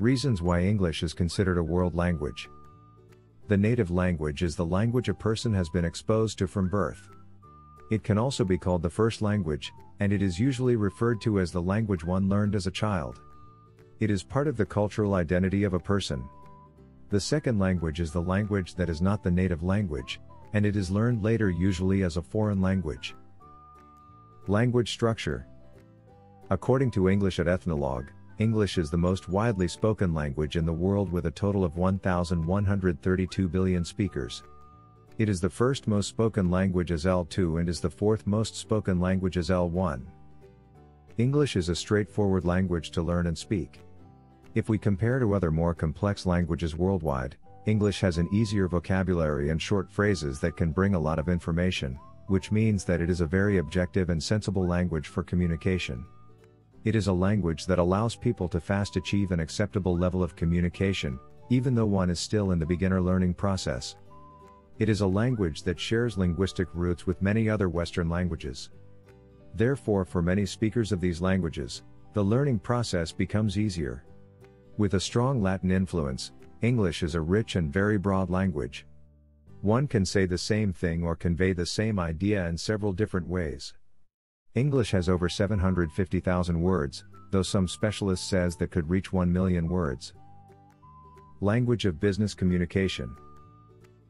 Reasons why English is considered a world language. The native language is the language a person has been exposed to from birth. It can also be called the first language, and it is usually referred to as the language one learned as a child. It is part of the cultural identity of a person. The second language is the language that is not the native language, and it is learned later usually as a foreign language. Language structure According to English at Ethnologue, English is the most widely spoken language in the world with a total of 1,132 billion speakers. It is the first most spoken language as L2 and is the fourth most spoken language as L1. English is a straightforward language to learn and speak. If we compare to other more complex languages worldwide, English has an easier vocabulary and short phrases that can bring a lot of information, which means that it is a very objective and sensible language for communication. It is a language that allows people to fast achieve an acceptable level of communication, even though one is still in the beginner learning process. It is a language that shares linguistic roots with many other Western languages. Therefore, for many speakers of these languages, the learning process becomes easier. With a strong Latin influence, English is a rich and very broad language. One can say the same thing or convey the same idea in several different ways. English has over 750,000 words, though some specialists says that could reach 1 million words. Language of business communication.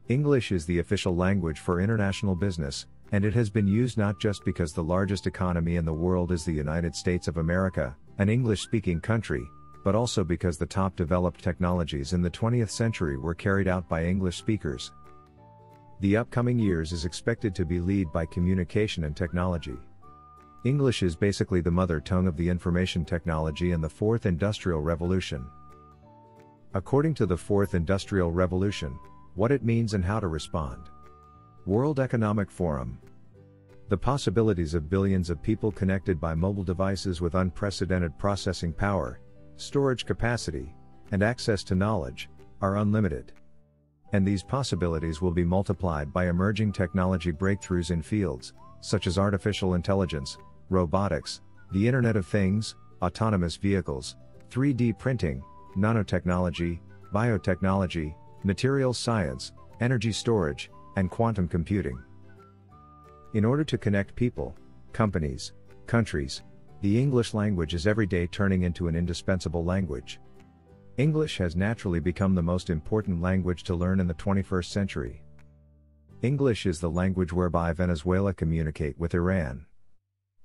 English is the official language for international business, and it has been used not just because the largest economy in the world is the United States of America, an English speaking country, but also because the top developed technologies in the 20th century were carried out by English speakers. The upcoming years is expected to be led by communication and technology. English is basically the mother tongue of the information technology and the Fourth Industrial Revolution. According to the Fourth Industrial Revolution, what it means and how to respond. World Economic Forum. The possibilities of billions of people connected by mobile devices with unprecedented processing power, storage capacity, and access to knowledge, are unlimited. And these possibilities will be multiplied by emerging technology breakthroughs in fields, such as artificial intelligence, robotics, the Internet of Things, autonomous vehicles, 3D printing, nanotechnology, biotechnology, materials science, energy storage, and quantum computing. In order to connect people, companies, countries, the English language is every day turning into an indispensable language. English has naturally become the most important language to learn in the 21st century. English is the language whereby Venezuela communicate with Iran.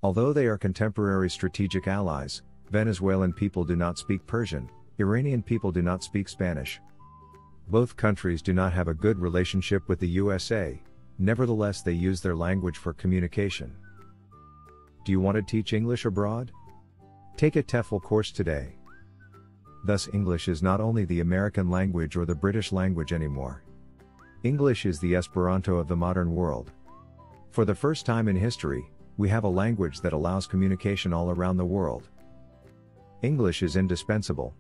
Although they are contemporary strategic allies, Venezuelan people do not speak Persian, Iranian people do not speak Spanish. Both countries do not have a good relationship with the USA, nevertheless, they use their language for communication. Do you want to teach English abroad? Take a TEFL course today. Thus, English is not only the American language or the British language anymore. English is the Esperanto of the modern world. For the first time in history, we have a language that allows communication all around the world. English is indispensable.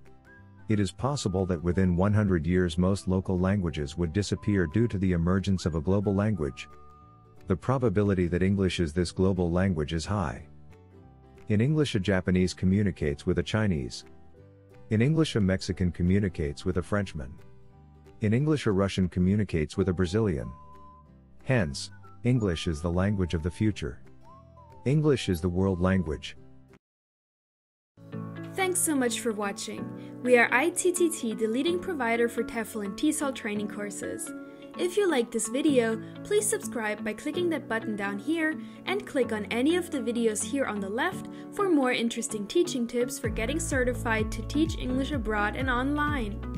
It is possible that within 100 years most local languages would disappear due to the emergence of a global language. The probability that English is this global language is high. In English a Japanese communicates with a Chinese. In English a Mexican communicates with a Frenchman. In English a Russian communicates with a Brazilian. Hence, English is the language of the future. English is the world language. Thanks so much for watching. We are ITTT, the leading provider for TEFL and TESOL training courses. If you like this video, please subscribe by clicking that button down here and click on any of the videos here on the left for more interesting teaching tips for getting certified to teach English abroad and online.